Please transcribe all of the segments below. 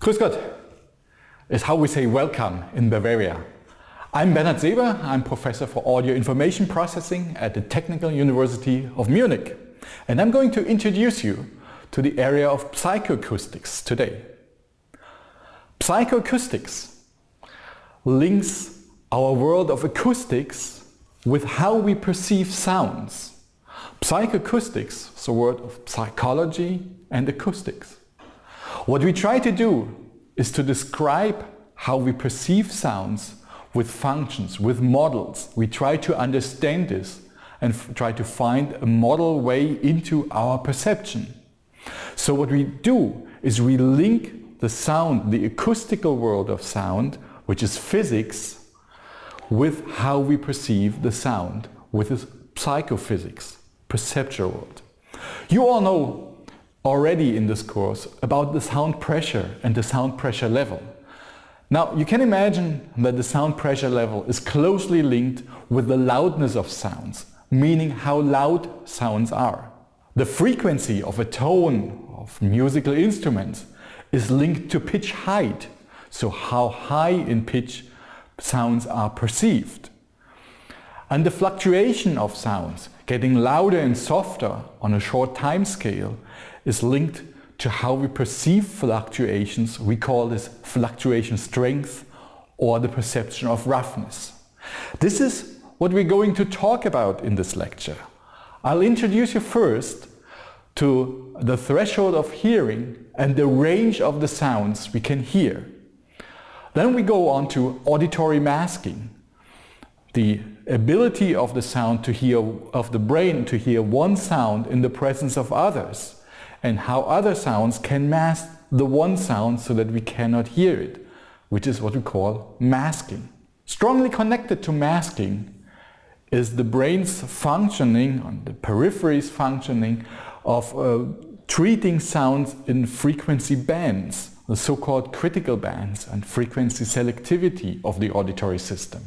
Grüß Gott is how we say welcome in Bavaria. I'm Bernhard Seeber, I'm professor for audio information processing at the Technical University of Munich. And I'm going to introduce you to the area of psychoacoustics today. Psychoacoustics links our world of acoustics with how we perceive sounds. Psychoacoustics is a word of psychology and acoustics. What we try to do is to describe how we perceive sounds with functions, with models. We try to understand this and try to find a model way into our perception. So what we do is we link the sound, the acoustical world of sound, which is physics, with how we perceive the sound, with psychophysics, perceptual world. You all know already in this course about the sound pressure and the sound pressure level. Now you can imagine that the sound pressure level is closely linked with the loudness of sounds, meaning how loud sounds are. The frequency of a tone of musical instruments is linked to pitch height, so how high in pitch sounds are perceived. And the fluctuation of sounds, getting louder and softer on a short time scale, is linked to how we perceive fluctuations. We call this fluctuation strength or the perception of roughness. This is what we're going to talk about in this lecture. I'll introduce you first to the threshold of hearing and the range of the sounds we can hear. Then we go on to auditory masking, the ability of the sound to hear, of the brain to hear one sound in the presence of others and how other sounds can mask the one sound so that we cannot hear it, which is what we call masking. Strongly connected to masking is the brain's functioning, on the periphery's functioning of uh, treating sounds in frequency bands, the so-called critical bands and frequency selectivity of the auditory system.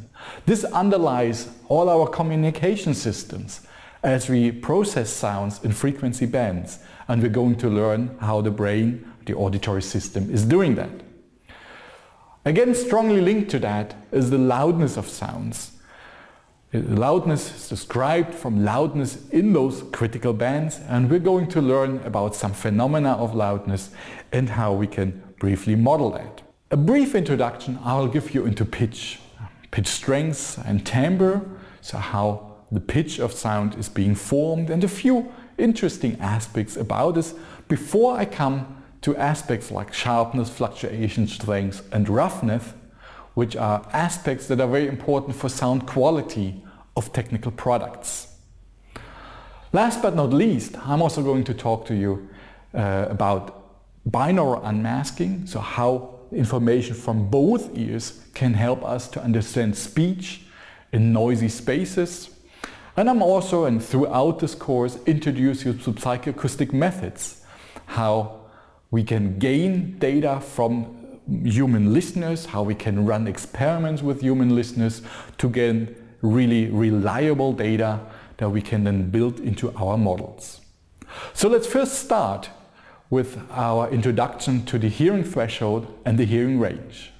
This underlies all our communication systems as we process sounds in frequency bands and we're going to learn how the brain, the auditory system is doing that. Again, strongly linked to that is the loudness of sounds. Loudness is described from loudness in those critical bands and we're going to learn about some phenomena of loudness and how we can briefly model that. A brief introduction I will give you into pitch, pitch strength and timbre, so how the pitch of sound is being formed and a few interesting aspects about this before I come to aspects like sharpness, fluctuation, strength and roughness, which are aspects that are very important for sound quality of technical products. Last but not least, I'm also going to talk to you uh, about binaural unmasking, so how information from both ears can help us to understand speech in noisy spaces and I'm also, and throughout this course, introduce you to psychoacoustic methods, how we can gain data from human listeners, how we can run experiments with human listeners to get really reliable data that we can then build into our models. So let's first start with our introduction to the hearing threshold and the hearing range.